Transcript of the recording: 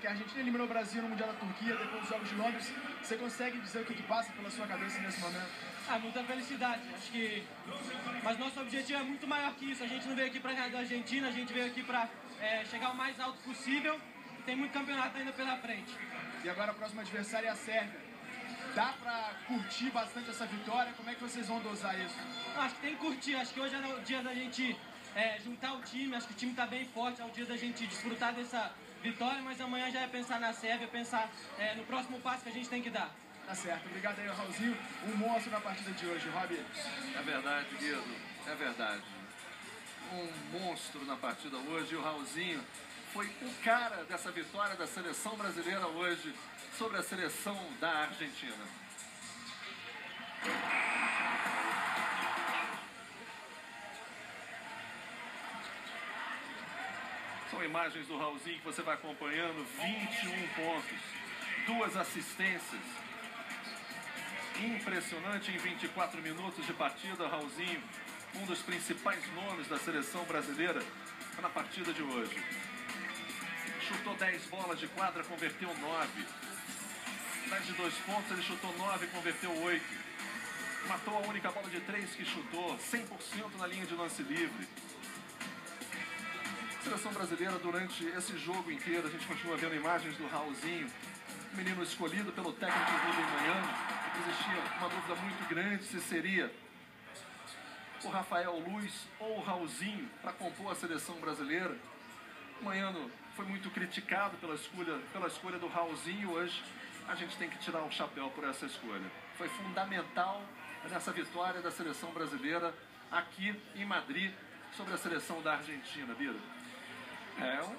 que a Argentina eliminou o Brasil no Mundial da Turquia, depois dos Jogos de Londres. Você consegue dizer o que, que passa pela sua cabeça nesse momento? Ah, muita felicidade. Acho que. Mas nosso objetivo é muito maior que isso. A gente não veio aqui para ganhar da Argentina, a gente veio aqui para é, chegar o mais alto possível. Tem muito campeonato ainda pela frente. E agora o próximo adversário é a Sérvia. Dá pra curtir bastante essa vitória? Como é que vocês vão dosar isso? Acho que tem que curtir. Acho que hoje é o dia da gente é, juntar o time. Acho que o time está bem forte. É o dia da gente desfrutar dessa vitória. Mas amanhã já é pensar na Sérvia, pensar é, no próximo passo que a gente tem que dar. Tá certo. Obrigado aí, Raulzinho. Um monstro na partida de hoje, Rob. É verdade, Guido. É verdade. Um monstro na partida hoje. E o Raulzinho foi o cara dessa vitória da seleção brasileira hoje sobre a seleção da Argentina. São imagens do Raulzinho que você vai acompanhando, 21 pontos, duas assistências. Impressionante em 24 minutos de partida, Raulzinho, um dos principais nomes da seleção brasileira na partida de hoje. Chutou 10 bolas de quadra, converteu 9. Mais de dois pontos, ele chutou 9 e converteu 8. Matou a única bola de 3 que chutou, 100% na linha de lance livre. Seleção brasileira, durante esse jogo inteiro, a gente continua vendo imagens do Raulzinho, menino escolhido pelo técnico Rubem Manhã. Existia uma dúvida muito grande se seria o Rafael Luiz ou o Raulzinho para compor a seleção brasileira. Manhano foi muito criticado pela escolha, pela escolha do Raulzinho hoje. A gente tem que tirar o chapéu por essa escolha. Foi fundamental nessa vitória da seleção brasileira aqui em Madrid sobre a seleção da Argentina, Bira. É um